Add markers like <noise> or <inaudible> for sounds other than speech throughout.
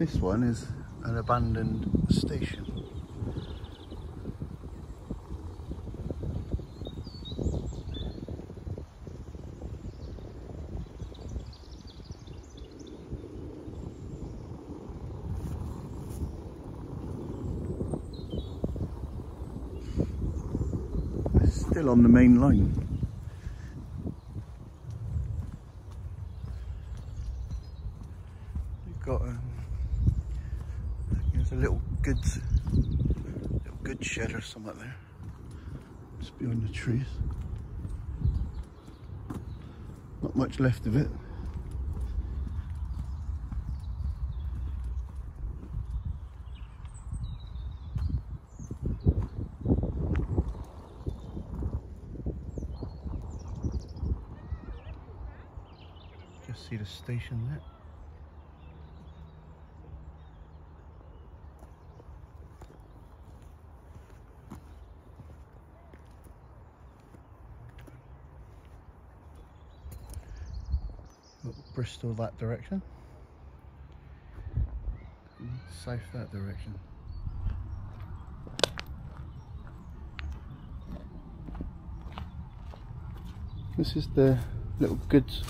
This one is an abandoned station. Still on the main line. You've got um, there's a little goods little goods shed or something there. Just behind the trees. Not much left of it. Just see the station there. Got Bristol that direction. South that direction. This is the little goods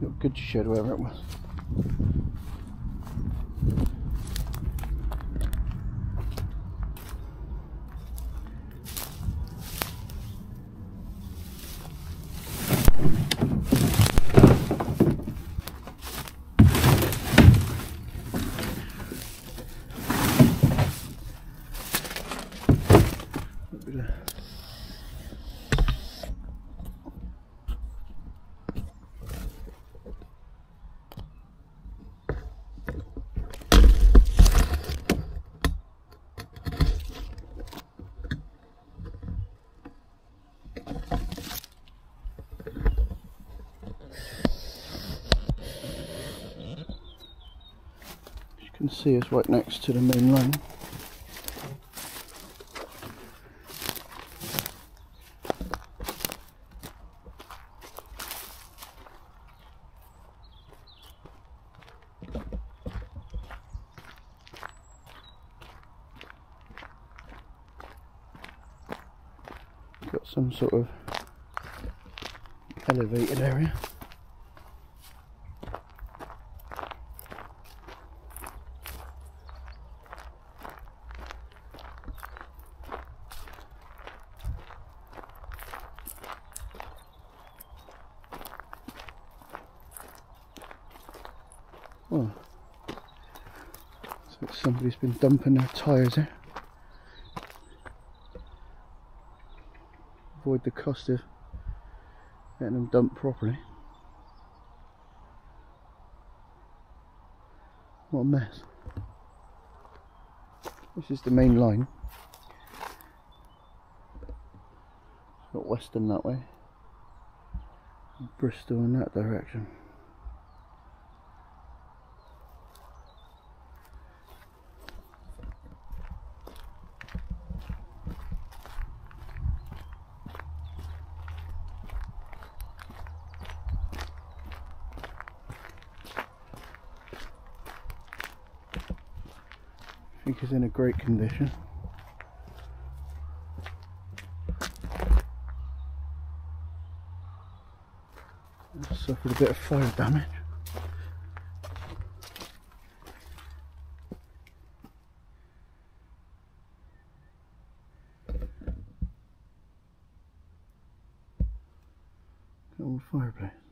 little goods shed, wherever it was. Bit of- You can see it's right next to the main line. Got some sort of elevated area. Oh. So somebody's been dumping their tyres there. Avoid the cost of getting them dumped properly. What a mess. This is the main line. Got Weston that way. Bristol in that direction. I think it's in a great condition. Suffered a bit of fire damage. Old fireplace.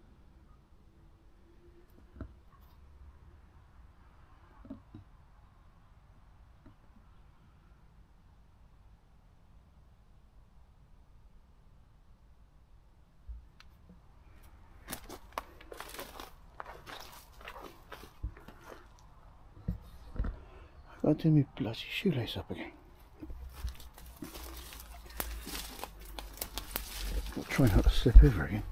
To do my bloody shoelace up again. I'll try not to slip over again.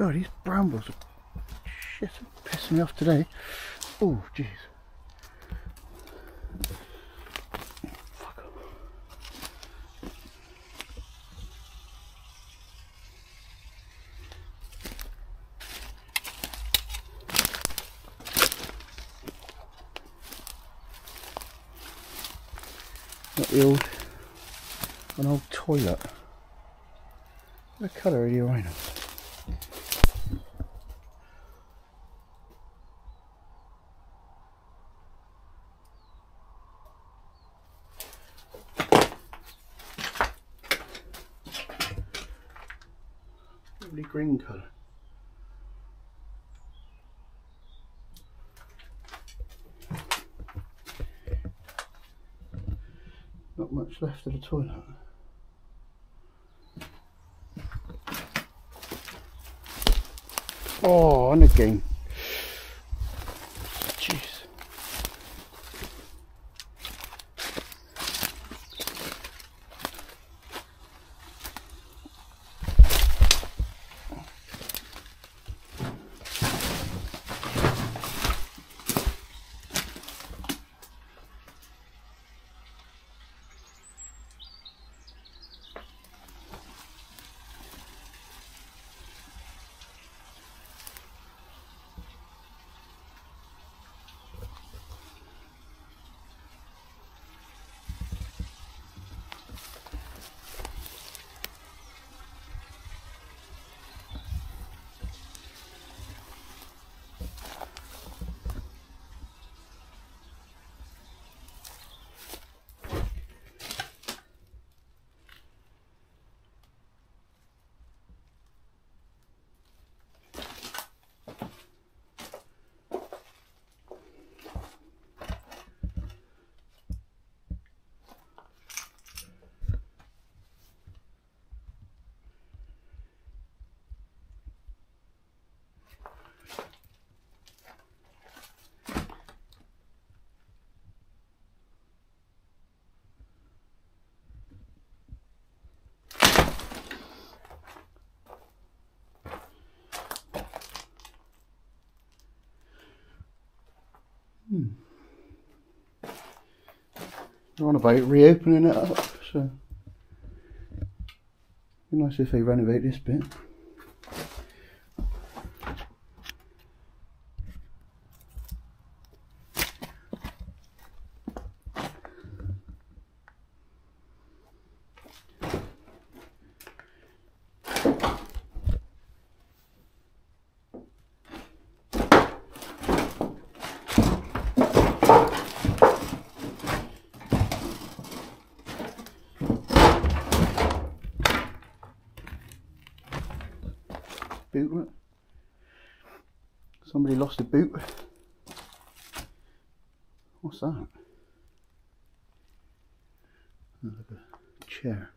God, these brambles are shit pissing me off today. Oh, jeez. the old an old toilet. What colour are you wearing? Lovely green colour. Not much left of the toilet. Oh, and again. On about reopening it up, so be nice if they renovate this bit. Boot. Somebody lost a boot. What's that? Like a chair.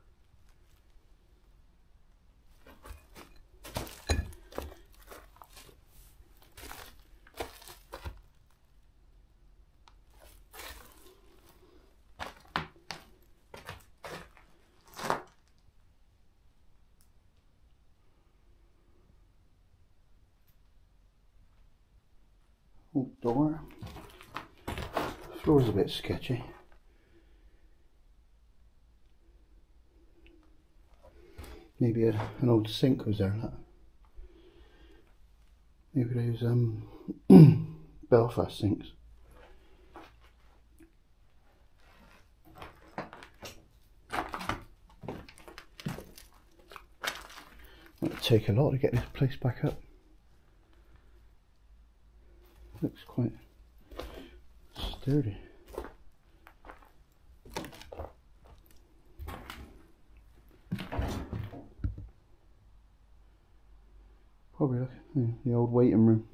Oh, door. Floor's a bit sketchy. Maybe a, an old sink was there. That. Maybe those um, <clears throat> Belfast sinks. It'll take a lot to get this place back up looks quite sturdy. Probably the old waiting room.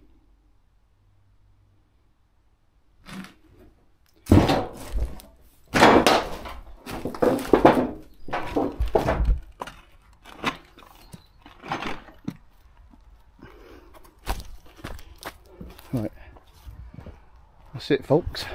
Right. That's it folks.